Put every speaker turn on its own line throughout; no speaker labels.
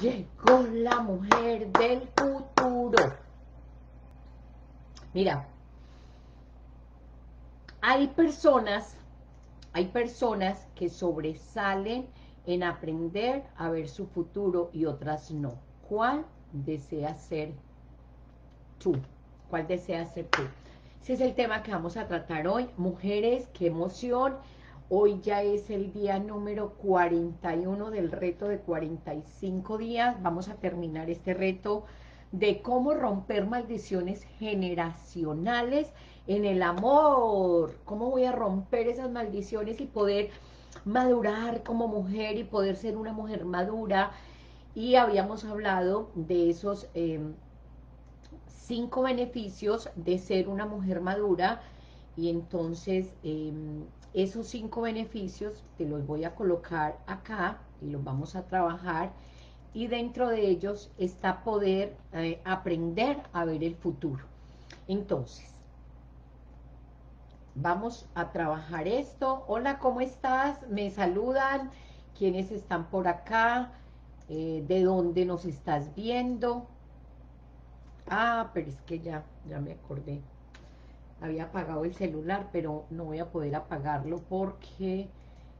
Llegó la mujer del futuro. Mira, hay personas, hay personas que sobresalen en aprender a ver su futuro y otras no. ¿Cuál deseas ser tú? ¿Cuál deseas ser tú? Ese es el tema que vamos a tratar hoy. Mujeres, qué emoción. Hoy ya es el día número 41 del reto de 45 días. Vamos a terminar este reto de cómo romper maldiciones generacionales en el amor. Cómo voy a romper esas maldiciones y poder madurar como mujer y poder ser una mujer madura. Y habíamos hablado de esos em, cinco beneficios de ser una mujer madura. Y entonces... Em, esos cinco beneficios te los voy a colocar acá y los vamos a trabajar y dentro de ellos está poder eh, aprender a ver el futuro. Entonces, vamos a trabajar esto. Hola, ¿cómo estás? Me saludan. ¿Quiénes están por acá? Eh, ¿De dónde nos estás viendo? Ah, pero es que ya, ya me acordé había apagado el celular, pero no voy a poder apagarlo porque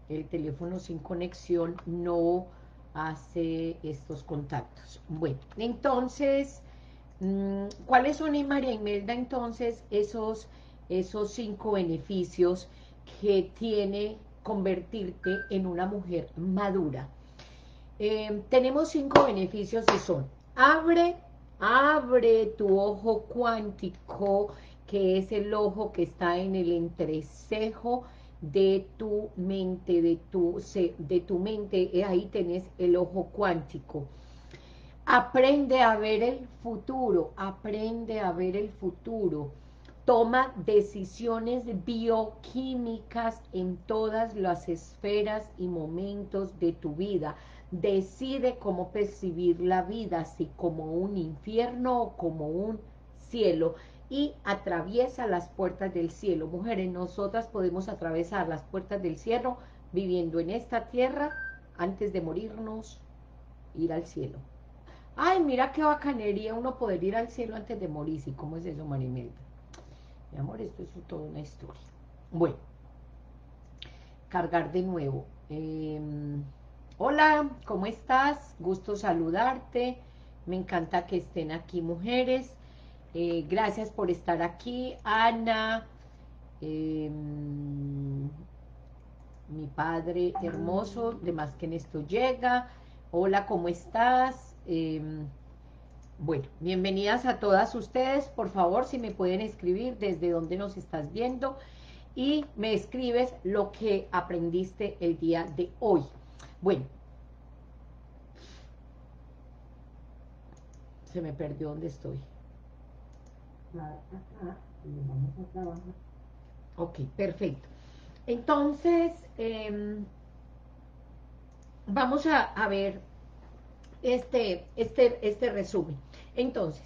el teléfono sin conexión no hace estos contactos. Bueno, entonces, mm, ¿cuáles son, en María Imelda, entonces, esos, esos cinco beneficios que tiene convertirte en una mujer madura? Eh, tenemos cinco beneficios y son, abre, abre tu ojo cuántico que es el ojo que está en el entrecejo de tu mente, de tu, de tu mente, eh, ahí tenés el ojo cuántico. Aprende a ver el futuro, aprende a ver el futuro. Toma decisiones bioquímicas en todas las esferas y momentos de tu vida. Decide cómo percibir la vida, si como un infierno o como un cielo y atraviesa las puertas del cielo. Mujeres, nosotras podemos atravesar las puertas del cielo viviendo en esta tierra antes de morirnos, ir al cielo. Ay, mira qué bacanería uno poder ir al cielo antes de morir. ¿Y cómo es eso, Marimelda? Mi amor, esto es toda una historia. Bueno, cargar de nuevo. Em, hola, ¿cómo estás? Gusto saludarte. Me encanta que estén aquí mujeres. Eh, gracias por estar aquí, Ana, em, mi padre hermoso, de más que en esto llega. Hola, ¿cómo estás? Em, bueno, bienvenidas a todas ustedes. Por favor, si me pueden escribir desde dónde nos estás viendo y me escribes lo que aprendiste el día de hoy. Bueno, se me perdió dónde estoy. Ok, perfecto. Entonces, em, vamos a, ver este, este, este resumen. Entonces,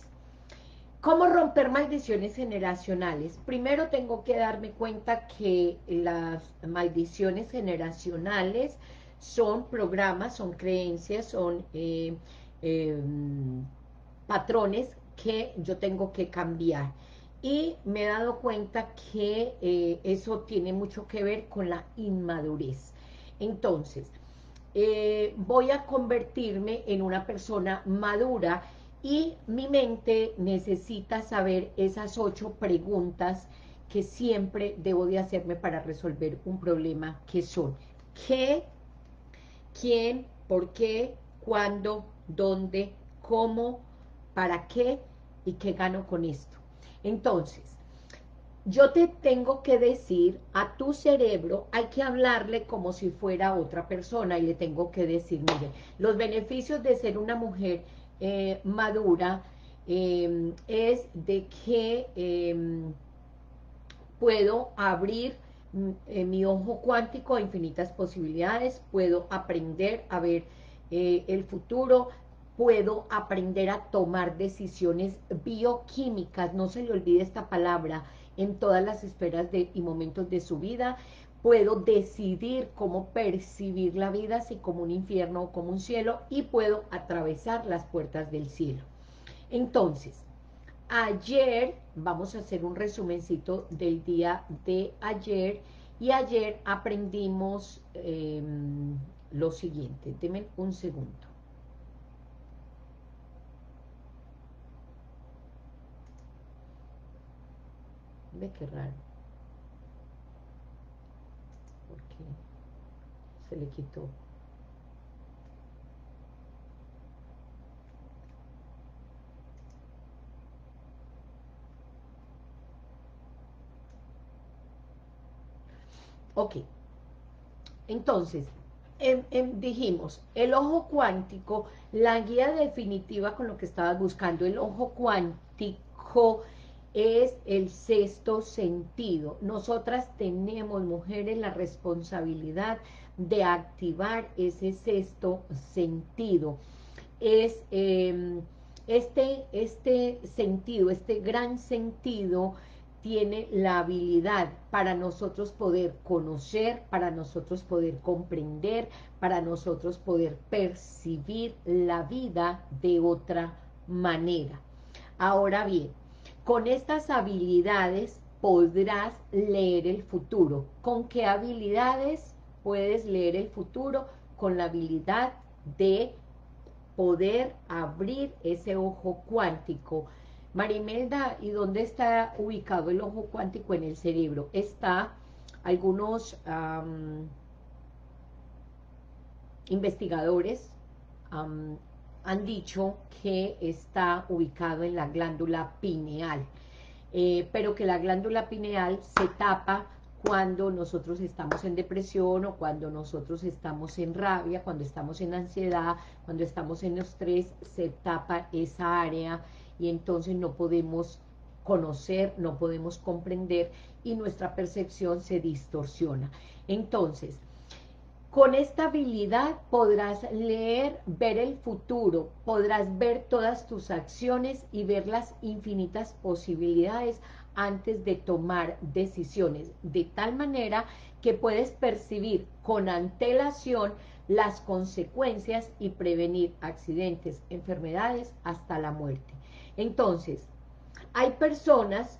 ¿cómo romper maldiciones generacionales? Primero tengo que darme cuenta que las maldiciones generacionales son programas, son creencias, son eh, em, patrones que yo tengo que cambiar. Y me he dado cuenta que eh, eso tiene mucho que ver con la inmadurez. Entonces, eh, voy a convertirme en una persona madura y mi mente necesita saber esas ocho preguntas que siempre debo de hacerme para resolver un problema, que son ¿qué? ¿Quién? ¿Por qué? ¿Cuándo? ¿Dónde? ¿Cómo? ¿Para qué? ¿Y qué gano con esto? Entonces, yo te tengo que decir a tu cerebro, hay que hablarle como si fuera otra persona y le tengo que decir, mire, los beneficios de ser una mujer eh, madura em, es de que em, puedo abrir mm, eh, mi ojo cuántico a infinitas posibilidades, puedo aprender a ver eh, el futuro, puedo aprender a tomar decisiones bioquímicas, no se le olvide esta palabra, en todas las esferas de, y momentos de su vida, puedo decidir cómo percibir la vida, si como un infierno o como un cielo, y puedo atravesar las puertas del cielo. Entonces, ayer, vamos a hacer un resumencito del día de ayer, y ayer aprendimos em, lo siguiente, denme un segundo. Ve qué raro. se le quitó. Ok. Entonces, em, em, dijimos, el ojo cuántico, la guía definitiva con lo que estabas buscando, el ojo cuántico es el sexto sentido. Nosotras tenemos, mujeres, la responsabilidad de activar ese sexto sentido. Es em, este, este sentido, este gran sentido tiene la habilidad para nosotros poder conocer, para nosotros poder comprender, para nosotros poder percibir la vida de otra manera. Ahora bien, con estas habilidades podrás leer el futuro. ¿Con qué habilidades puedes leer el futuro? Con la habilidad de poder abrir ese ojo cuántico. Marimelda, ¿y dónde está ubicado el ojo cuántico en el cerebro? Está, algunos investigadores han dicho que está ubicado en la glándula pineal, eh, pero que la glándula pineal se tapa cuando nosotros estamos en depresión o cuando nosotros estamos en rabia, cuando estamos en ansiedad, cuando estamos en estrés, se tapa esa área y entonces no podemos conocer, no podemos comprender y nuestra percepción se distorsiona. Entonces, con esta habilidad podrás leer, ver el futuro, podrás ver todas tus acciones y ver las infinitas posibilidades antes de tomar decisiones, de tal manera que puedes percibir con antelación las consecuencias y prevenir accidentes, enfermedades, hasta la muerte. Entonces, hay personas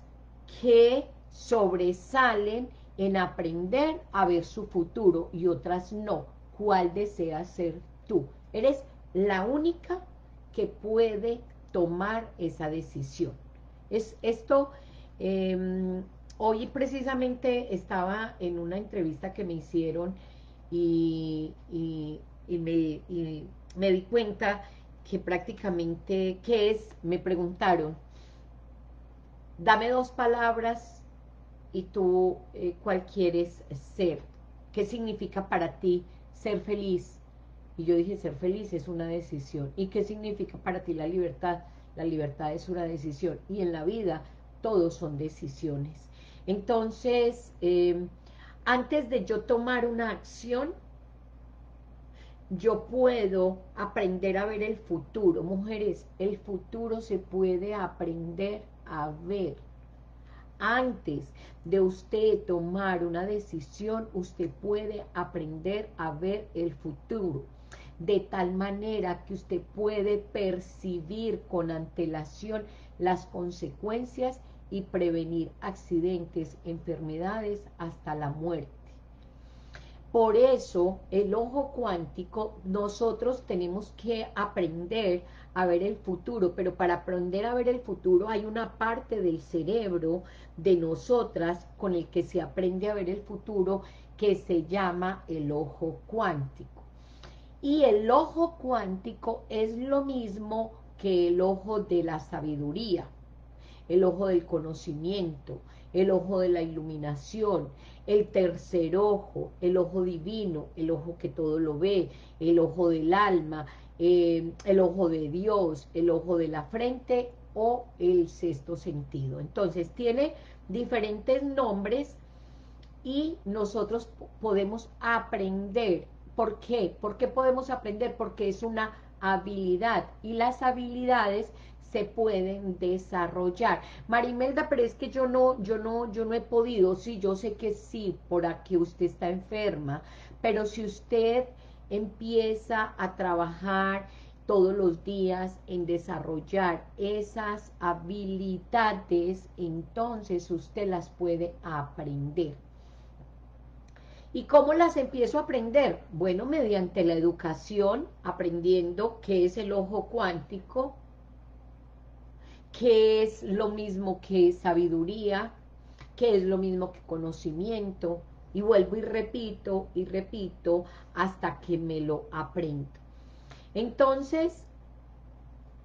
que sobresalen en aprender a ver su futuro y otras no. ¿Cuál deseas ser tú? Eres la única que puede tomar esa decisión. Es esto, em, hoy precisamente estaba en una entrevista que me hicieron y, me, y me di cuenta que prácticamente, ¿qué es? Me preguntaron, dame dos palabras y tú eh, cuál quieres ser. ¿Qué significa para ti ser feliz? Y yo dije, ser feliz es una decisión. ¿Y qué significa para ti la libertad? La libertad es una decisión. Y en la vida todos son decisiones. Entonces, em, antes de yo tomar una acción, yo puedo aprender a ver el futuro. Mujeres, el futuro se puede aprender a ver. Antes de usted tomar una decisión, usted puede aprender a ver el futuro, de tal manera que usted puede percibir con antelación las consecuencias y prevenir accidentes, enfermedades, hasta la muerte. Por eso, el ojo cuántico, nosotros tenemos que aprender a ver el futuro, pero para aprender a ver el futuro hay una parte del cerebro de nosotras con el que se aprende a ver el futuro que se llama el ojo cuántico. Y el ojo cuántico es lo mismo que el ojo de la sabiduría, el ojo del conocimiento, el ojo de la iluminación, el tercer ojo, el ojo divino, el ojo que todo lo ve, el ojo del alma, eh, el ojo de Dios, el ojo de la frente o el sexto sentido. Entonces tiene diferentes nombres y nosotros podemos aprender. ¿Por qué? ¿Por qué podemos aprender? Porque es una habilidad y las habilidades se pueden desarrollar. Marimelda, pero es que yo no, yo no, yo no he podido, sí, yo sé que sí, por aquí usted está enferma, pero si usted empieza a trabajar todos los días en desarrollar esas habilidades, entonces usted las puede aprender. ¿Y cómo las empiezo a aprender? Bueno, mediante la educación, aprendiendo qué es el ojo cuántico, qué es lo mismo que sabiduría, qué es lo mismo que conocimiento, y vuelvo y repito, y repito, hasta que me lo aprendo. Entonces,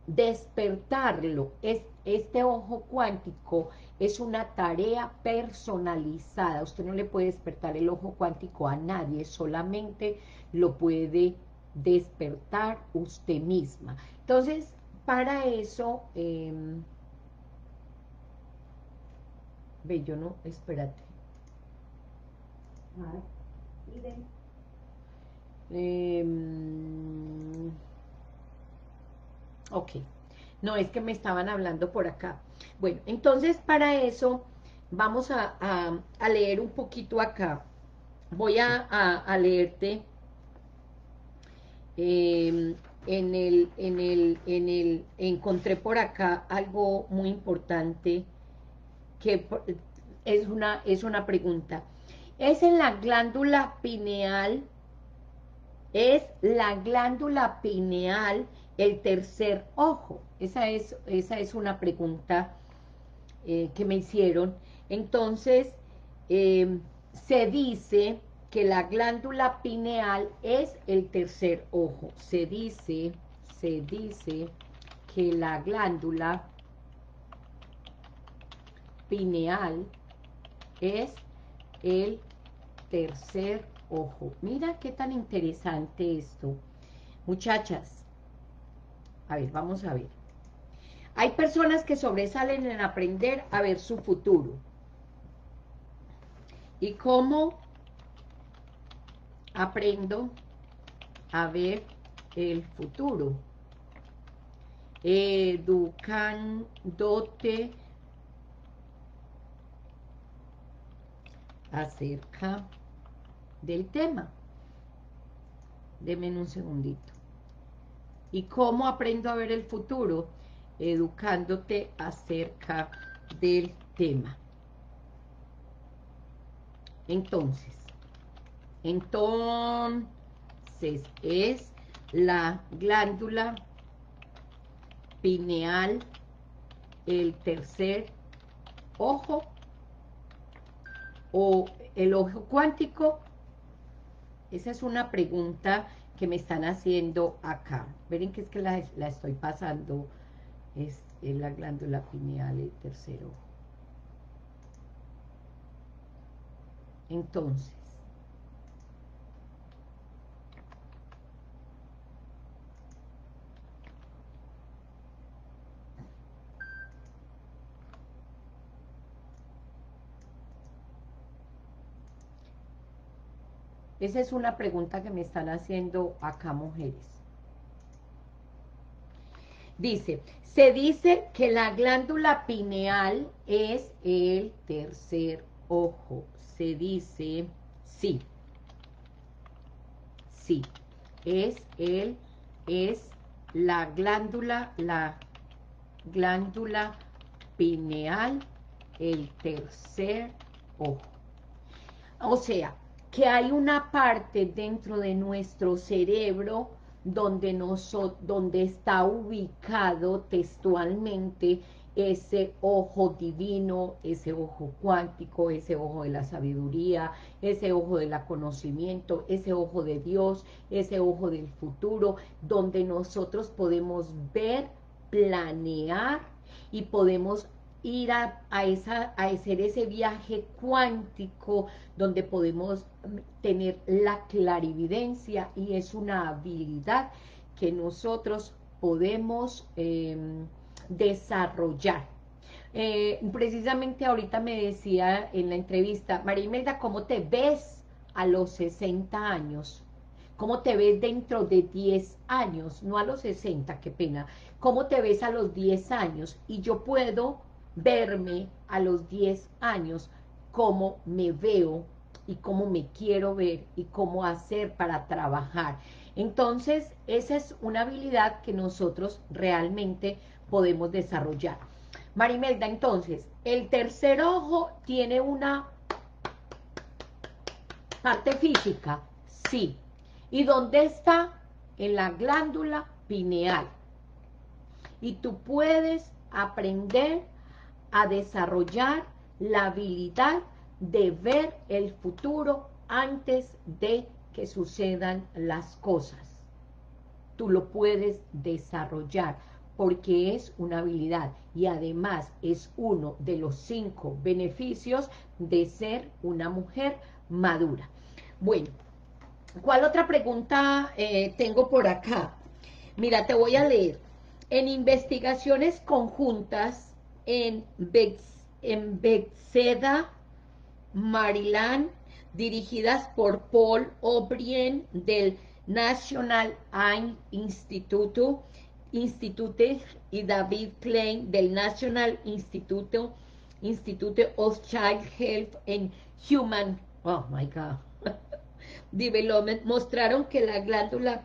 despertarlo, es, este ojo cuántico es una tarea personalizada. Usted no le puede despertar el ojo cuántico a nadie, solamente lo puede despertar usted misma. Entonces, para eso, em, ve, yo no, espérate. Eh, ok. No, es que me estaban hablando por acá. Bueno, entonces para eso vamos a, leer un poquito acá. Voy a, leerte em, en, el, en, el, en el, encontré por acá algo muy importante que es una, es una pregunta. Es en la glándula pineal, es la glándula pineal el tercer ojo. Esa es, esa es una pregunta eh, que me hicieron. Entonces, eh, se dice que la glándula pineal es el tercer ojo. Se dice, se dice que la glándula pineal es el tercer ojo. Mira qué tan interesante esto. Muchachas, a ver, vamos a ver. Hay personas que sobresalen en aprender a ver su futuro. ¿Y cómo aprendo a ver el futuro? Educándote acerca del tema. Deme un segundito. ¿Y cómo aprendo a ver el futuro? Educándote acerca del tema. Entonces, entonces es la glándula pineal el tercer ojo o el ojo cuántico? Esa es una pregunta que me están haciendo acá. Ven que es que la, estoy pasando, es la glándula pineal, el tercero. Entonces, Esa es una pregunta que me están haciendo acá mujeres. Dice, se dice que la glándula pineal es el tercer ojo. Se dice, sí. Sí, es el, es la glándula, la glándula pineal, el tercer ojo. O sea, que hay una parte dentro de nuestro cerebro donde, donde está ubicado textualmente ese ojo divino, ese ojo cuántico, ese ojo de la sabiduría, ese ojo del conocimiento, ese ojo de Dios, ese ojo del futuro, donde nosotros podemos ver, planear y podemos ir a, esa, a hacer ese viaje cuántico donde podemos mm, tener la clarividencia y es una habilidad que nosotros podemos em, desarrollar. Eh, precisamente ahorita me decía en la entrevista, María Imelda, ¿cómo te ves a los 60 años? ¿Cómo te ves dentro de 10 años? No a los 60, qué pena. ¿Cómo te ves a los 10 años? Y yo puedo verme a los 10 años cómo me veo y cómo me quiero ver y cómo hacer para trabajar. Entonces, esa es una habilidad que nosotros realmente podemos desarrollar. Marimelda, entonces, el tercer ojo tiene una parte física, sí. ¿Y dónde está? En la glándula pineal. Y tú puedes aprender a desarrollar la habilidad de ver el futuro antes de que sucedan las cosas. Tú lo puedes desarrollar porque es una habilidad y además es uno de los cinco beneficios de ser una mujer madura. Bueno, ¿cuál otra pregunta eh, tengo por acá? Mira, te voy a leer. En investigaciones conjuntas en, en Maryland, dirigidas por Paul O'Brien del National Eye Institute, Institute y David Klein del National Institute, Institute of Child Health and Human oh my God, Development. Mostraron que la glándula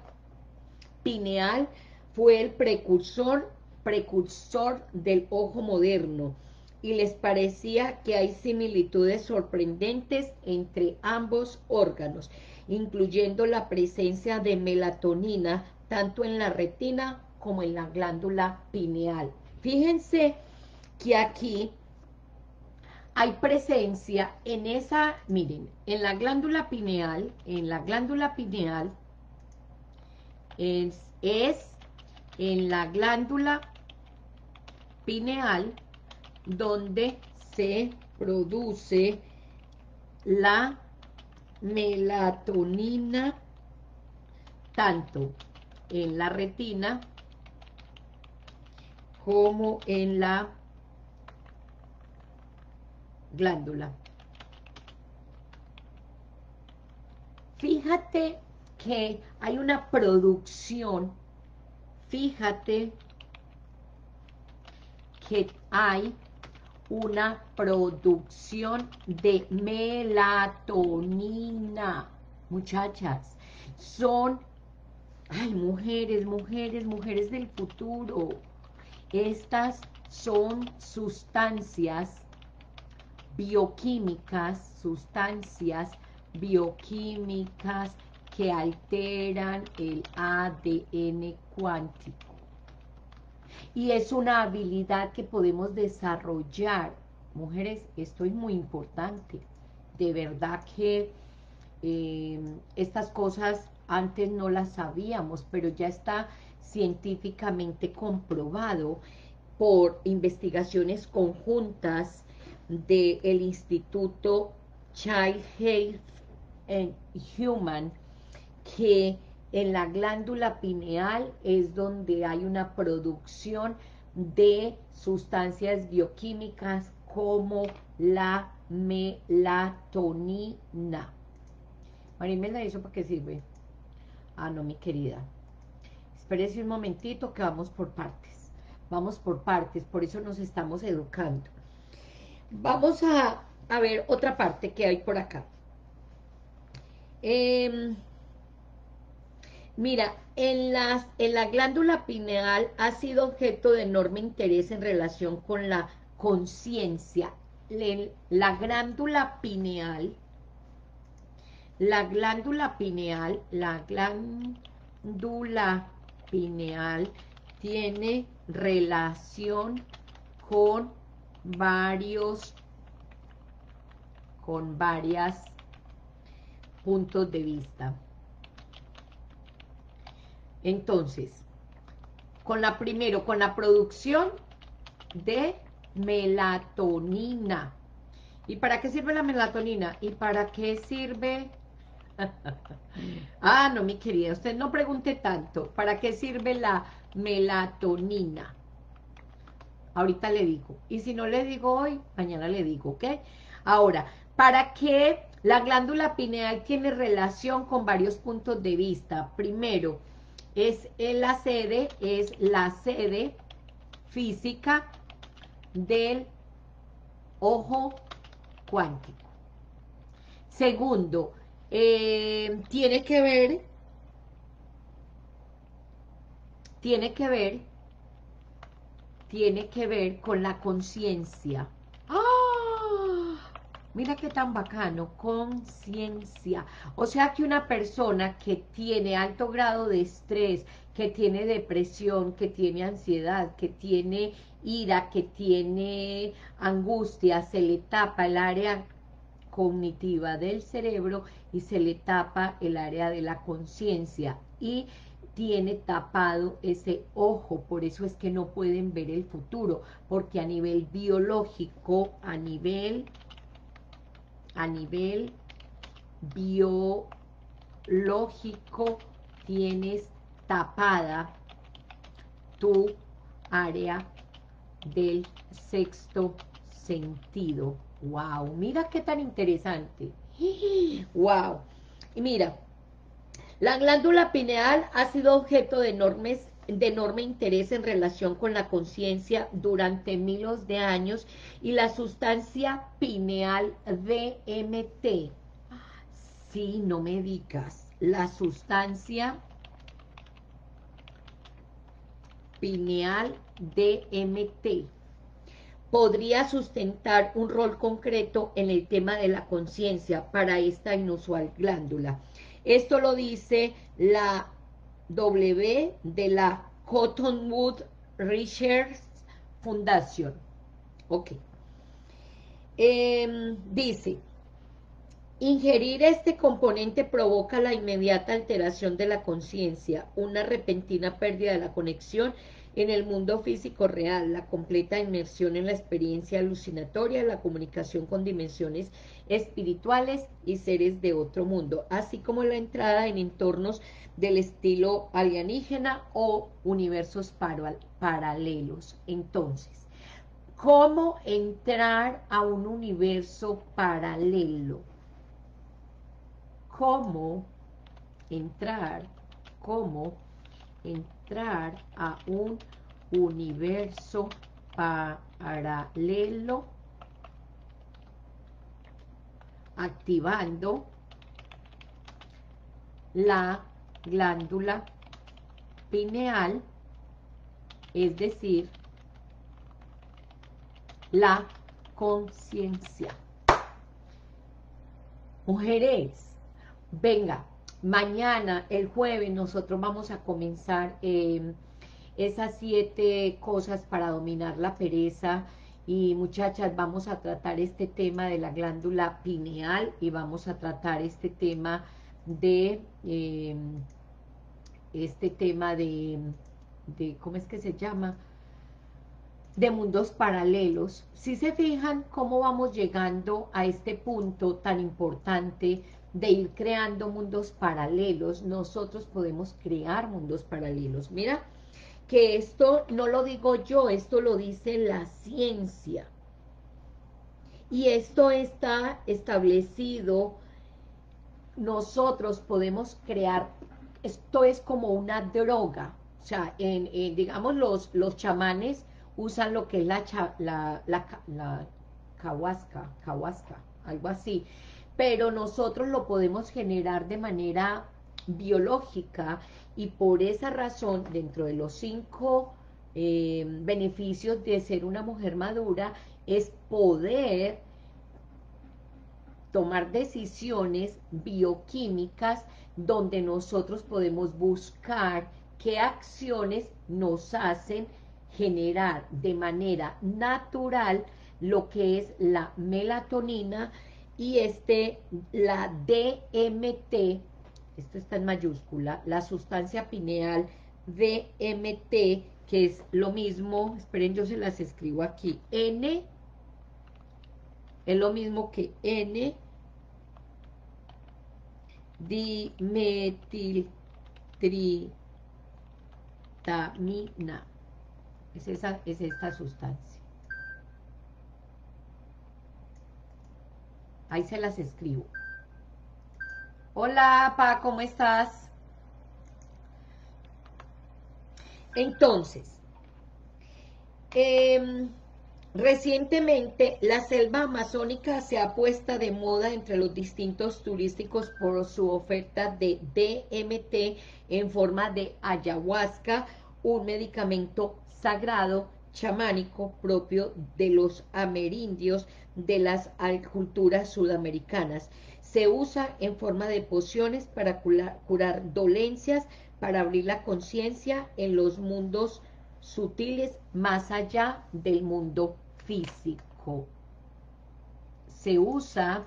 pineal fue el precursor, precursor del ojo moderno y les parecía que hay similitudes sorprendentes entre ambos órganos, incluyendo la presencia de melatonina tanto en la retina como en la glándula pineal. Fíjense que aquí hay presencia en esa, miren, en la glándula pineal, en la glándula pineal, es, es en la glándula pineal donde se produce la melatonina tanto en la retina como en la glándula. Fíjate que hay una producción, fíjate que hay una producción de melatonina. Muchachas, son, ay, mujeres, mujeres, mujeres del futuro. Estas son sustancias bioquímicas, sustancias bioquímicas que alteran el ADN cuántico. Y es una habilidad que podemos desarrollar. Mujeres, esto es muy importante. De verdad que eh, estas cosas antes no las sabíamos, pero ya está científicamente comprobado por investigaciones conjuntas del Instituto Child Health and Human, que en la glándula pineal es donde hay una producción de sustancias bioquímicas como la melatonina. Marimela, ¿eso para qué sirve? Ah, no, mi querida. Espérese un momentito que vamos por partes. Vamos por partes, por eso nos estamos educando. Vamos a, ver otra parte que hay por acá. Em, mira, en, la glándula pineal ha sido objeto de enorme interés en relación con la conciencia. La glándula pineal, la glándula pineal, la glándula pineal tiene relación con varios, con varias puntos de vista. Entonces, con la primero, con la producción de melatonina. ¿Y para qué sirve la melatonina? ¿Y para qué sirve? ah, no, mi querida, usted no pregunte tanto. ¿Para qué sirve la melatonina? Ahorita le digo. Y si no le digo hoy, mañana le digo, ¿ok? Ahora, ¿para qué La glándula pineal tiene relación con varios puntos de vista. Primero, es la sede, es la sede física del ojo cuántico. Segundo, eh, tiene que ver, tiene que ver, tiene que ver con la conciencia. Mira qué tan bacano, conciencia. O sea que una persona que tiene alto grado de estrés, que tiene depresión, que tiene ansiedad, que tiene ira, que tiene angustia, se le tapa el área cognitiva del cerebro y se le tapa el área de la conciencia y tiene tapado ese ojo, por eso es que no pueden ver el futuro, porque a nivel biológico, a nivel, a nivel biológico, tienes tapada tu área del sexto sentido. ¡Wow! Mira qué tan interesante. ¡Wow! Y mira, la glándula pineal ha sido objeto de, enormes, de enorme interés en relación con la conciencia durante miles de años y la sustancia pineal DMT. Sí, no me digas. La sustancia pineal DMT podría sustentar un rol concreto en el tema de la conciencia para esta inusual glándula. Esto lo dice la W de la Cottonwood Research Foundation. Ok. Em, dice, ingerir este componente provoca la inmediata alteración de la conciencia, una repentina pérdida de la conexión en el mundo físico real, la completa inmersión en la experiencia alucinatoria, la comunicación con dimensiones espirituales y seres de otro mundo, así como la entrada en entornos del estilo alienígena o universos paralelos. Entonces, ¿cómo entrar a un universo paralelo? ¿Cómo entrar? ¿Cómo entrar a un universo paralelo activando la glándula pineal, es decir, la conciencia. Mujeres, venga, Mañana, el jueves, nosotros vamos a comenzar em, esas siete cosas para dominar la pereza y muchachas, vamos a tratar este tema de la glándula pineal y vamos a tratar este tema de, em, este tema de, de, ¿cómo es que se llama? de mundos paralelos. Si se fijan cómo vamos llegando a este punto tan importante de ir creando mundos paralelos, nosotros podemos crear mundos paralelos. Mira, que esto no lo digo yo, esto lo dice la ciencia. Y esto está establecido, nosotros podemos crear, esto es como una droga, o sea, digamos los, los chamanes usan lo que es la, la, la, la algo así, pero nosotros lo podemos generar de manera biológica y por esa razón, dentro de los cinco eh, beneficios de ser una mujer madura, es poder tomar decisiones bioquímicas donde nosotros podemos buscar qué acciones nos hacen generar de manera natural lo que es la melatonina, y este, la DMT, esto está en mayúscula, la sustancia pineal DMT, que es lo mismo, esperen, yo se las escribo aquí, N, es lo mismo que N, dimetiltritamina, es, esa, es esta sustancia. Ahí se las escribo. Hola, Pa, ¿cómo estás? Entonces, eh, Recientemente, la selva amazónica se ha puesto de moda entre los distintos turísticos por su oferta de DMT en forma de ayahuasca, un medicamento sagrado chamánico propio de los amerindios de las culturas sudamericanas. Se usa en forma de pociones para curar dolencias, para abrir la conciencia en los mundos sutiles más allá del mundo físico. Se usa,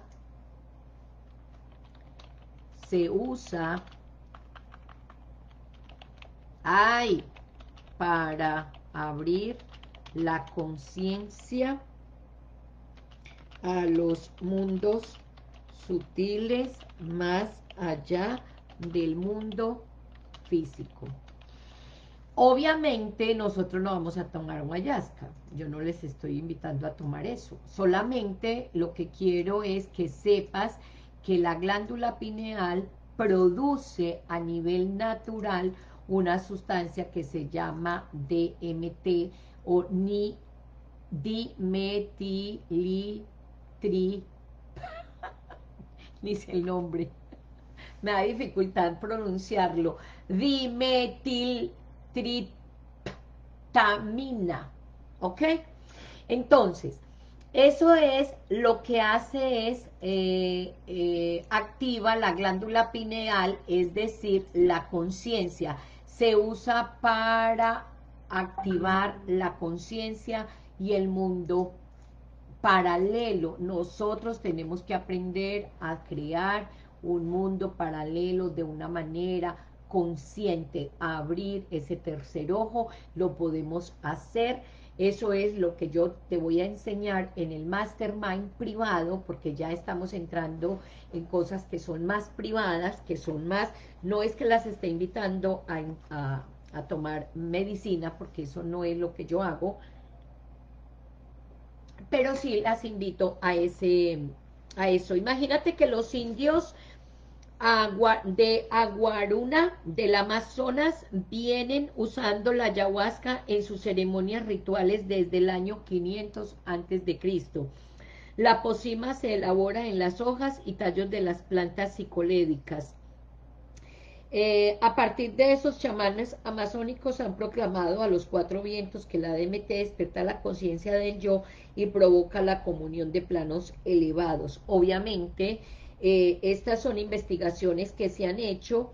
se usa, hay para abrir la conciencia a los mundos sutiles más allá del mundo físico. Obviamente nosotros no vamos a tomar guayasca, yo no les estoy invitando a tomar eso, solamente lo que quiero es que sepas que la glándula pineal produce a nivel natural una sustancia que se llama DMT o ni dimetilitri dice el nombre. Me da dificultad pronunciarlo. Dimetil tritamina, ¿ok? Entonces, eso es lo que hace es eh, eh, activa la glándula pineal, es decir, la conciencia. Se usa para activar la conciencia y el mundo paralelo. Nosotros tenemos que aprender a crear un mundo paralelo de una manera consciente, abrir ese tercer ojo, lo podemos hacer. Eso es lo que yo te voy a enseñar en el Mastermind privado, porque ya estamos entrando en cosas que son más privadas, que son más, no es que las esté invitando a, a tomar medicina, porque eso no es lo que yo hago, pero sí las invito a ese a eso. Imagínate que los indios de Aguaruna del Amazonas vienen usando la ayahuasca en sus ceremonias rituales desde el año 500 antes de Cristo. La posima se elabora en las hojas y tallos de las plantas psicolédicas. Eh, a partir de esos chamanes amazónicos han proclamado a los cuatro vientos que la DMT despierta la conciencia del yo y provoca la comunión de planos elevados. Obviamente, eh, estas son investigaciones que se han hecho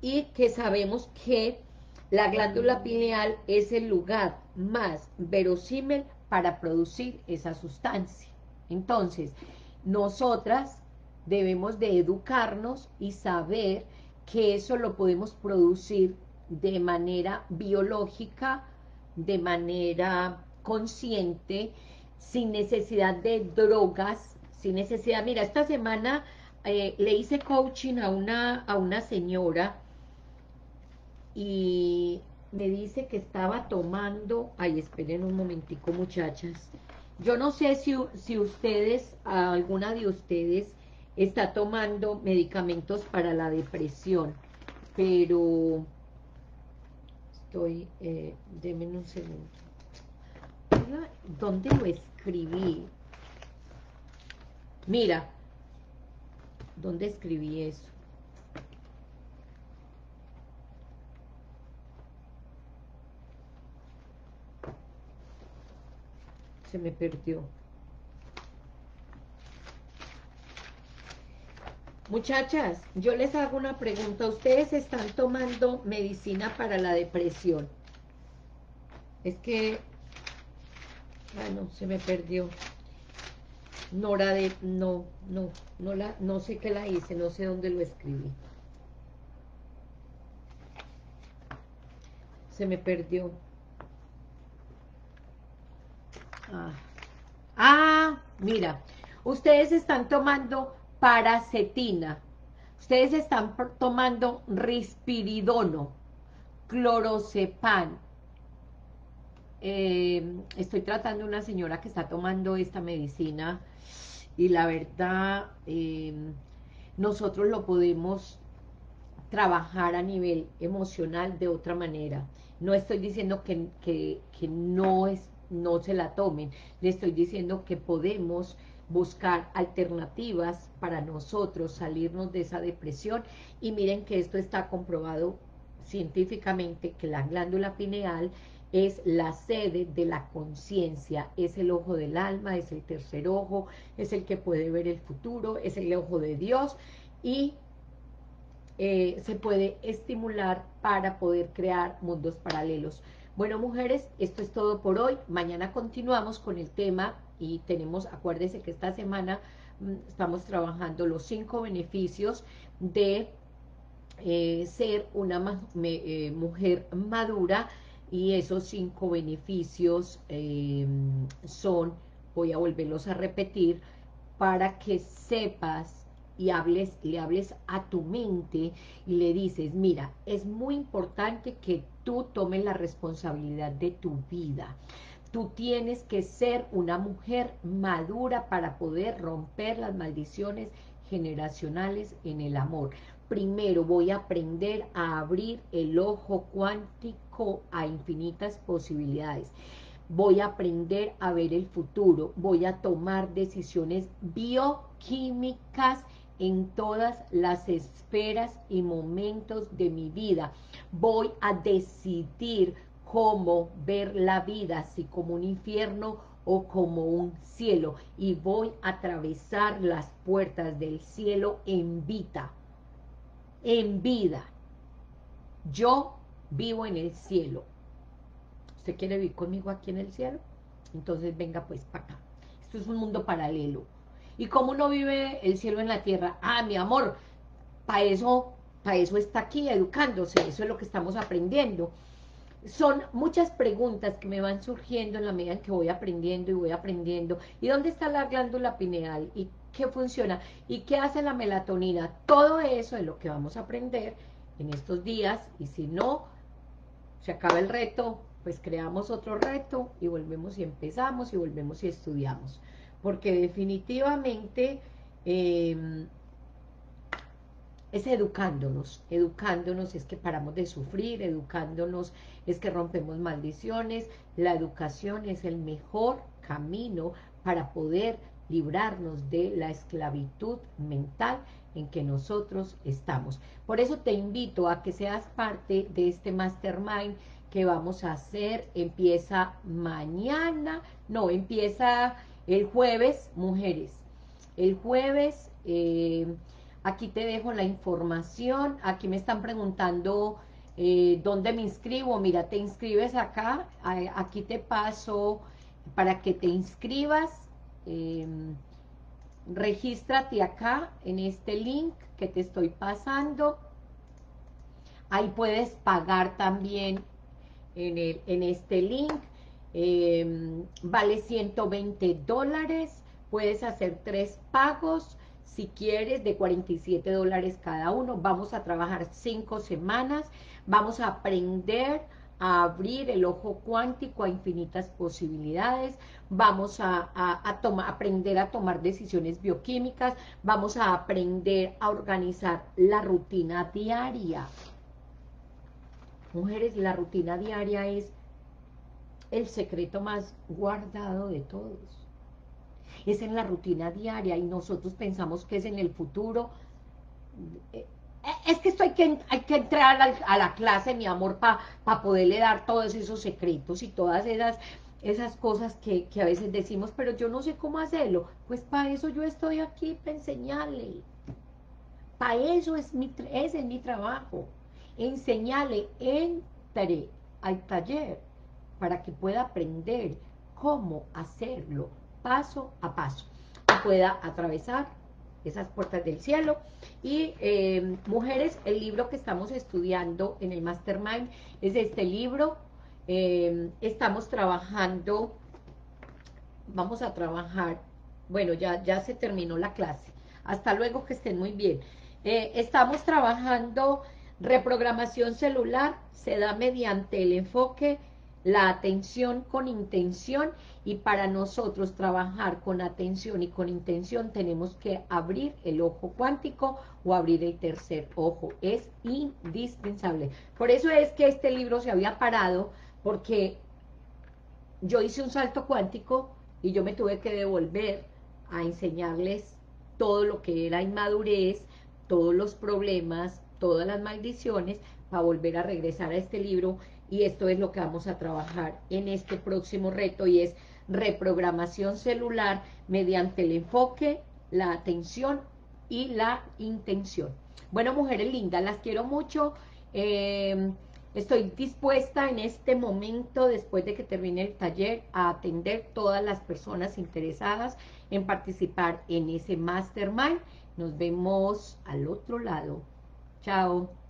y que sabemos que la glándula pineal es el lugar más verosímil para producir esa sustancia. Entonces, nosotras debemos de educarnos y saber que eso lo podemos producir de manera biológica, de manera consciente, sin necesidad de drogas, sin necesidad. Mira, esta semana eh, le hice coaching a una, a una señora y me dice que estaba tomando, ay, esperen un momentico muchachas, yo no sé si, si ustedes, alguna de ustedes está tomando medicamentos para la depresión, pero estoy, eh, denme un segundo, ¿dónde lo escribí? Mira, ¿dónde escribí eso? Se me perdió. Muchachas, yo les hago una pregunta. ¿Ustedes están tomando medicina para la depresión? Es que... Bueno, se me perdió. Nora de, no, no, no la, no sé qué la hice, no sé dónde lo escribí. Se me perdió. Ah, ah mira, ustedes están tomando paracetina, ustedes están tomando rispiridono, clorocepan, eh, estoy tratando una señora que está tomando esta medicina y la verdad, em, nosotros lo podemos trabajar a nivel emocional de otra manera. No estoy diciendo que, que, que no, es, no se la tomen, le estoy diciendo que podemos buscar alternativas para nosotros salirnos de esa depresión y miren que esto está comprobado científicamente que la glándula pineal es la sede de la conciencia, es el ojo del alma, es el tercer ojo, es el que puede ver el futuro, es el ojo de Dios y eh, se puede estimular para poder crear mundos paralelos. Bueno, mujeres, esto es todo por hoy. Mañana continuamos con el tema y tenemos, acuérdense que esta semana mm, estamos trabajando los cinco beneficios de eh, ser una eh, mujer madura y esos cinco beneficios son, voy a volverlos a repetir, para que sepas y hables, le hables a tu mente y le dices, mira, es muy importante que tú tomes la responsabilidad de tu vida. Tú tienes que ser una mujer madura para poder romper las maldiciones generacionales en el amor. Primero voy a aprender a abrir el ojo cuántico a infinitas posibilidades voy a aprender a ver el futuro, voy a tomar decisiones bioquímicas en todas las esferas y momentos de mi vida. Voy a decidir cómo ver la vida, si como un infierno o como un cielo. Y voy a atravesar las puertas del cielo en vida. En vida. Yo vivo en el cielo. ¿Usted quiere vivir conmigo aquí en el cielo? Entonces venga pues para acá. Esto es un mundo paralelo. ¿Y cómo uno vive el cielo en la tierra? Ah, mi amor, para eso, para eso está aquí educándose, eso es lo que estamos aprendiendo. Son muchas preguntas que me van surgiendo en la medida en que voy aprendiendo y voy aprendiendo. ¿Y dónde está la glándula pineal? ¿Y qué funciona? ¿Y qué hace la melatonina? Todo eso es lo que vamos a aprender en estos días y si no, se acaba el reto, pues creamos otro reto y volvemos y empezamos y volvemos y estudiamos. Porque definitivamente em, es educándonos, educándonos es que paramos de sufrir, educándonos es que rompemos maldiciones, la educación es el mejor camino para poder librarnos de la esclavitud mental en que nosotros estamos. Por eso te invito a que seas parte de este mastermind que vamos a hacer, empieza mañana, no, empieza el jueves, mujeres, el jueves, eh, aquí te dejo la información, aquí me están preguntando eh, dónde me inscribo, mira, te inscribes acá, aquí te paso para que te inscribas, eh, regístrate acá en este link que te estoy pasando, ahí puedes pagar también en, el, en este link, Em, vale 120 dólares, puedes hacer tres pagos, si quieres, de 47 dólares cada uno, vamos a trabajar cinco semanas, vamos a aprender a abrir el ojo cuántico a infinitas posibilidades, vamos a, aprender a tomar decisiones bioquímicas, vamos a aprender a organizar la rutina diaria. Mujeres, la rutina diaria es el secreto más guardado de todos. Es en la rutina diaria y nosotros pensamos que es en el futuro. Es que esto hay que, hay que entrar a la, clase, mi amor, para poderle dar todos esos secretos y todas esas, esas cosas que, que a veces decimos, pero yo no sé cómo hacerlo. Pues para eso yo estoy aquí, para enseñarle. Para eso es mi, ese es mi trabajo. Enseñarle, entre al taller para que pueda aprender cómo hacerlo paso a paso y pueda atravesar esas puertas del cielo. Y eh, mujeres, el libro que estamos estudiando en el Mastermind es este libro. Eh, estamos trabajando, vamos a trabajar, bueno, ya, ya se terminó la clase. Hasta luego, que estén muy bien. Eh, estamos trabajando reprogramación celular, se da mediante el enfoque la atención con intención y para nosotros trabajar con atención y con intención tenemos que abrir el ojo cuántico o abrir el tercer ojo, es indispensable. Por eso es que este libro se había parado, porque yo hice un salto cuántico y yo me tuve que devolver a enseñarles todo lo que era inmadurez, todos los problemas, todas las maldiciones, para volver a regresar a este libro y esto es lo que vamos a trabajar en este próximo reto y es reprogramación celular mediante el enfoque, la atención y la intención. Bueno, mujeres lindas, las quiero mucho. Eh, estoy dispuesta en este momento, después de que termine el taller, a atender todas las personas interesadas en participar en ese mastermind. Nos vemos al otro lado. Chao.